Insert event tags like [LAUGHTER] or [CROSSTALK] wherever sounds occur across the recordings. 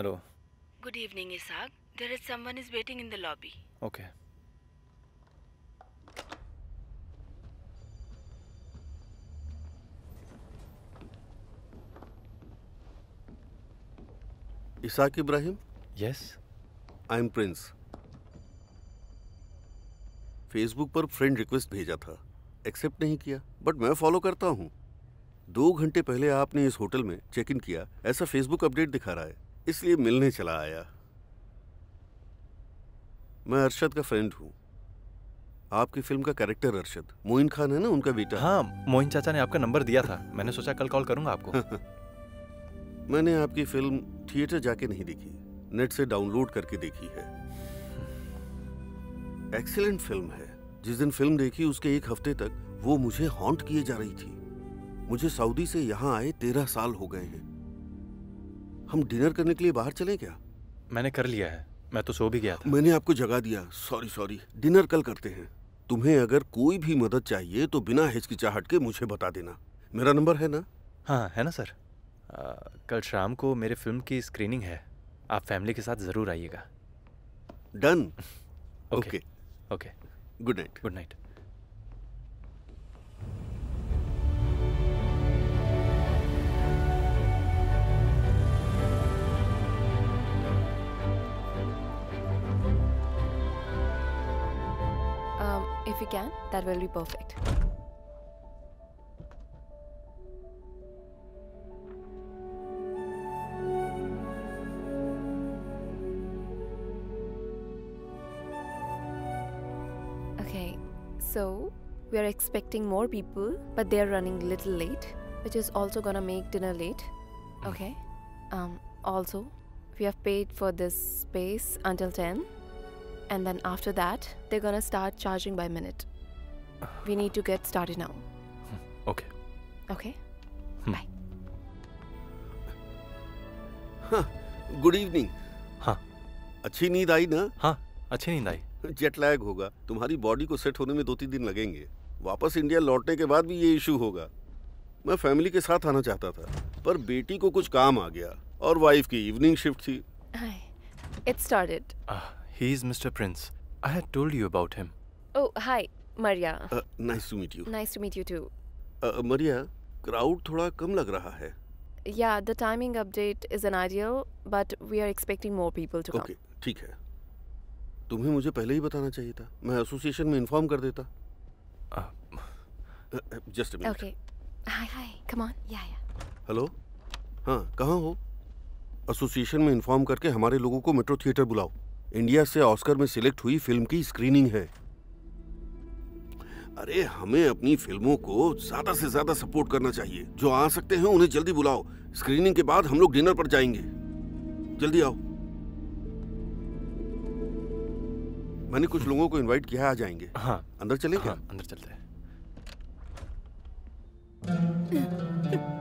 Hello Good evening, Isaac. There is someone is waiting in the lobby. Okay Isaac Ibrahim yes I am Prince Facebook पर friend request भेजा था. Accept नहीं किया but मैं follow करता हूँ. दो घंटे पहले आपने इस होटल में चेक इन किया. ऐसा फेसबुक अपडेट दिखा रहा है. इसलिए मिलने चला आया। मैं अरशद का फ्रेंड हूँ। आपकी फ़िल्म का कैरेक्टर अरशद। मोइन खान है ना उनका बेटा? हाँ मोइन चाचा ने आपका नंबर दिया था। मैंने सोचा कल कॉल करूँगा आपको। [LAUGHS] मैंने आपकी फ़िल्म थिएटर जाके नहीं देखी नेट से डाउनलोड करके देखी है। एक्सीलेंट फ़िल्म है। जिस दिन फ़िल्म देखी उसके एक हफ़्ते तक वो मुझे हॉन्ट किए जा रही थी। मुझे सऊदी से यहाँ आए तेरह साल हो गए हैं। हम डिनर करने के लिए बाहर चले क्या? मैंने कर लिया है। मैं तो सो भी गया था। मैंने आपको जगा दिया। Sorry sorry. डिनर कल करते हैं। तुम्हें अगर कोई भी मदद चाहिए तो बिना हिचकिचाहट के मुझे बता देना। मेरा नंबर है ना? हाँ है ना सर। आ, कल शाम को मेरे फ़िल्म की स्क्रीनिंग है। आप फैमिली के साथ ज़रूर आइएगा। Done. [LAUGHS] Okay. Okay. Okay. Good night. Good night. If you can, that will be perfect. Okay, so we are expecting more people, but they are running little late, which is also gonna make dinner late. Okay. Um, also, we have paid for this space until 10 and then after that they're gonna start charging by minute. We need to get started now. Okay okay. Good evening हाँ अच्छी नींद आई ना? हाँ अच्छी नींद आई। Jet lag होगा। तुम्हारी body को सेट होने में दो तीन दिन लगेंगे। वापस इंडिया लौटने के बाद भी ये इशू होगा। मैं फैमिली के साथ आना चाहता था पर बेटी को कुछ काम आ गया और वाइफ की इवनिंग शिफ्ट थी। Hi. It started he is Mister Prince I had told you about oh hi maria. Nice to meet you nice to meet you too. Maria crowd थोड़ा कम लग रहा है। Yeah the timing update is ideal but we are expecting more people to okay ठीक है। तुम्हें मुझे पहले ही बताना चाहिए था। मैं एसोसिएशन में इन्फॉर्म कर देता। Just come okay. Hi hi. Come on. Yeah yeah. Hello हाँ कहाँ हो? एसोसिएशन में इन्फॉर्म करके हमारे लोगों को मेट्रो थिएटर बुलाओ। इंडिया से ऑस्कर में सिलेक्ट हुई फ़िल्म की स्क्रीनिंग है। अरे हमें अपनी फ़िल्मों को ज़्यादा से ज़्यादा सपोर्ट करना चाहिए। जो आ सकते हैं उन्हें जल्दी बुलाओ। स्क्रीनिंग के बाद हम लोग डिनर पर जाएँगे। जल्दी आओ। मैंने कुछ लोगों को इनवाइट किया है आ जाएँगे। हाँ। अंदर चले क्या? हाँ अंदर चलते हैं। [LAUGHS]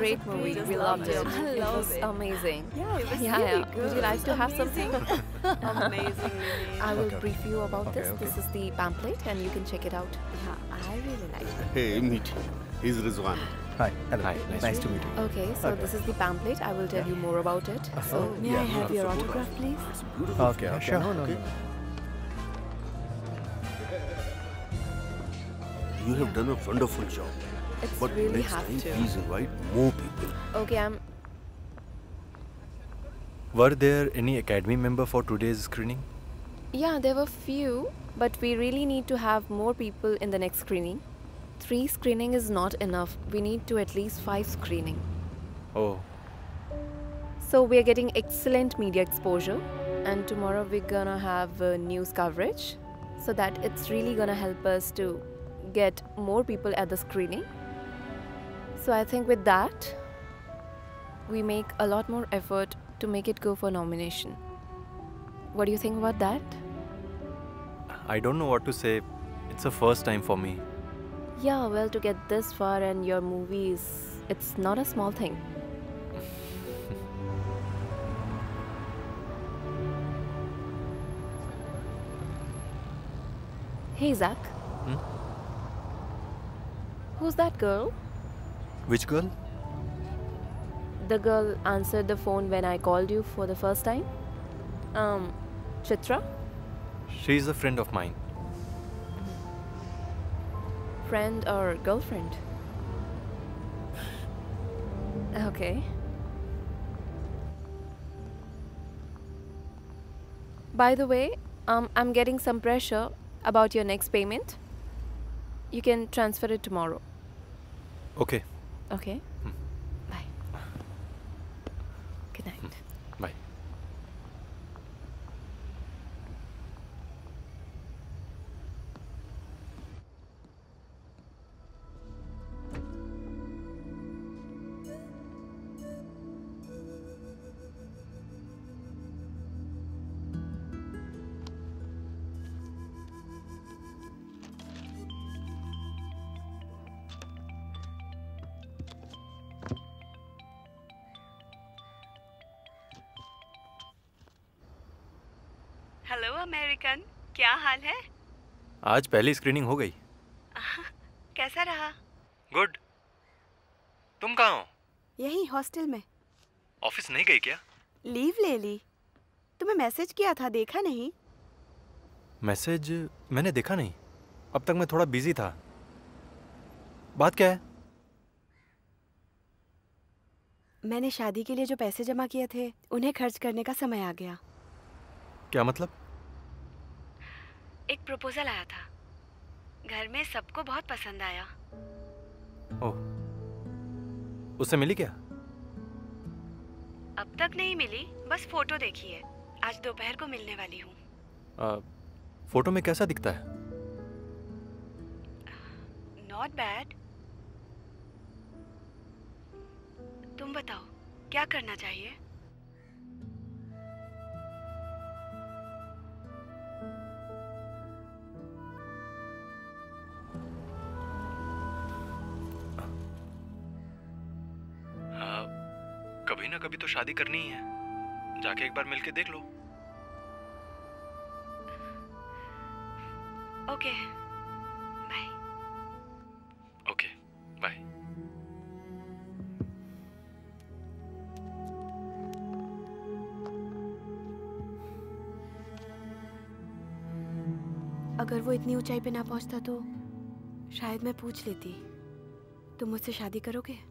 great movie. We loved it. I It was it. amazing. Yeah, it was yeah, really yeah. Would you like to have something? Amazing. [LAUGHS] I will Okay. brief you about Okay, this. okay. This is the pamphlet, and you can check it out. Yeah, I really like it. Hey, meet. He's Rizwan. Hi. Hello. Hi, nice Nice to to meet you. Okay, so Okay. this is the pamphlet. I will tell you more about it. So, May I have your autograph, please? It's a beautiful Okay, film. sure. No, no, Okay. no. You have done a wonderful job. It's But really next have time, to. please invite more people. Okay, I'm. Were there any academy member for today's screening? Yeah, there were few, but we really need to have more people in the next screening. Three screening is not enough. We need to at least five screening. Oh. So we are getting excellent media exposure, and tomorrow we're gonna have uh, news coverage, so that it's really gonna help us to get more people at the screening. So I think with that, we make a lot more effort to make it go for nomination. What do you think about that? I don't know what to say. It's a first time for me. Yeah, well, to get this far and your movies, it's not a small thing. [LAUGHS] hey, Zach. Hmm? Who's that girl? Which girl? The girl answered the phone when I called you for the first time. Um, Chitra? She's a friend of mine. Friend or girlfriend? Okay. By the way, um, I'm getting some pressure about your next payment. You can transfer it tomorrow. Okay. Okay? Hello American क्या हाल है? आज पहली screening हो गई। कैसा रहा? Good तुम कहाँ हो? यही हॉस्टल में। ऑफ़िस नहीं गई क्या? लीव ले ली। तुम्हें मैसेज किया था देखा नहीं? मैसेज मैंने देखा नहीं। अब तक मैं थोड़ा बिज़ी था। बात क्या है? मैंने शादी के लिए जो पैसे जमा किए थे उन्हें खर्च करने का समय आ गया। क्या मतलब? एक प्रपोजल आया था। घर में सबको बहुत पसंद आया। ओह। उससे मिली क्या? अब तक नहीं मिली बस फ़ोटो देखी है। आज दोपहर को मिलने वाली हूँ। फ़ोटो में कैसा दिखता है? नॉट बैड तुम बताओ क्या करना चाहिए? कभी ना कभी तो शादी करनी ही है। जाके एक बार मिलके देख लो। ओके। बाय। Okay bye. अगर वो इतनी ऊंचाई पे ना पहुँचता तो शायद मैं पूछ लेती। तुम मुझसे शादी करोगे?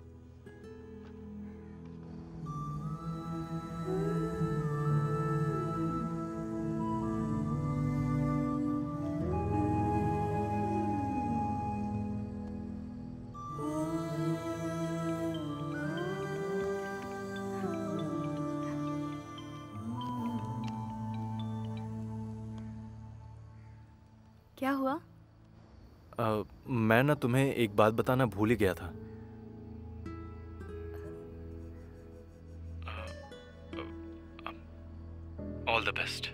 क्या हुआ आ, मैं ना तुम्हें एक बात बताना भूल ही गया था ऑल द बेस्ट